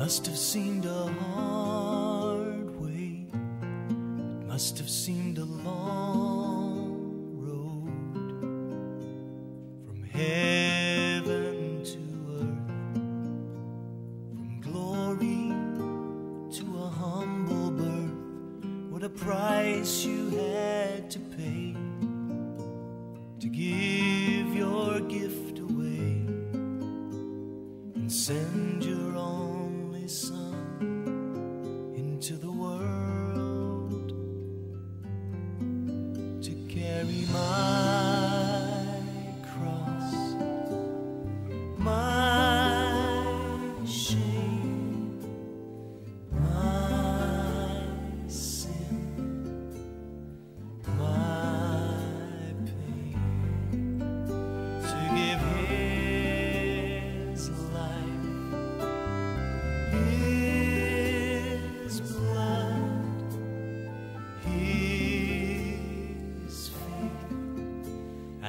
must have seemed a hard way. It must have seemed a long road from heaven to earth, from glory to a humble birth. What a price you had to pay into the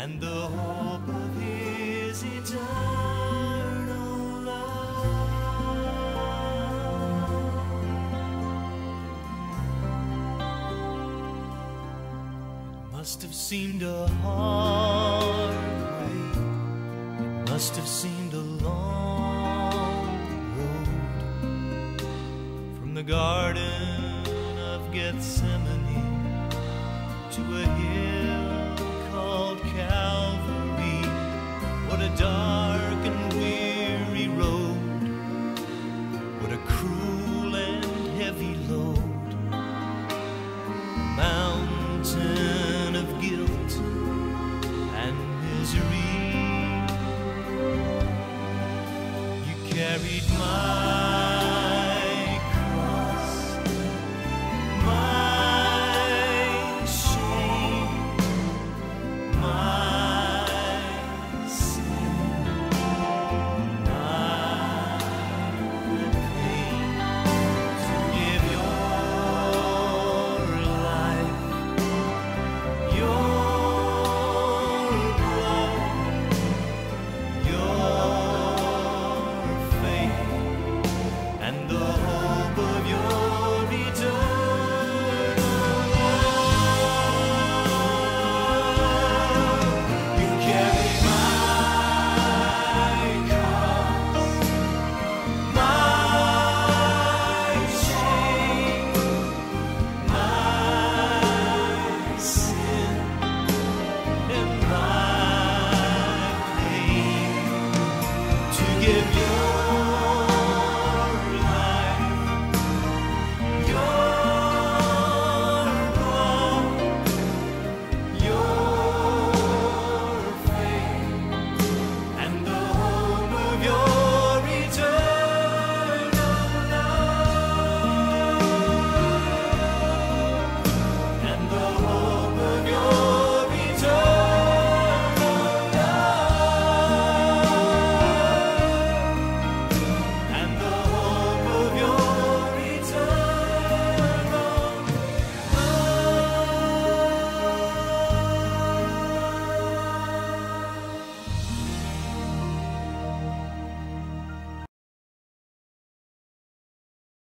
and the hope of his eternal love. Must have seemed a hard way. It must have seemed a long road from the Garden of Gethsemane to a hill dark and weary road. What a cruel and heavy load mountain of guilt and misery. You carried my give you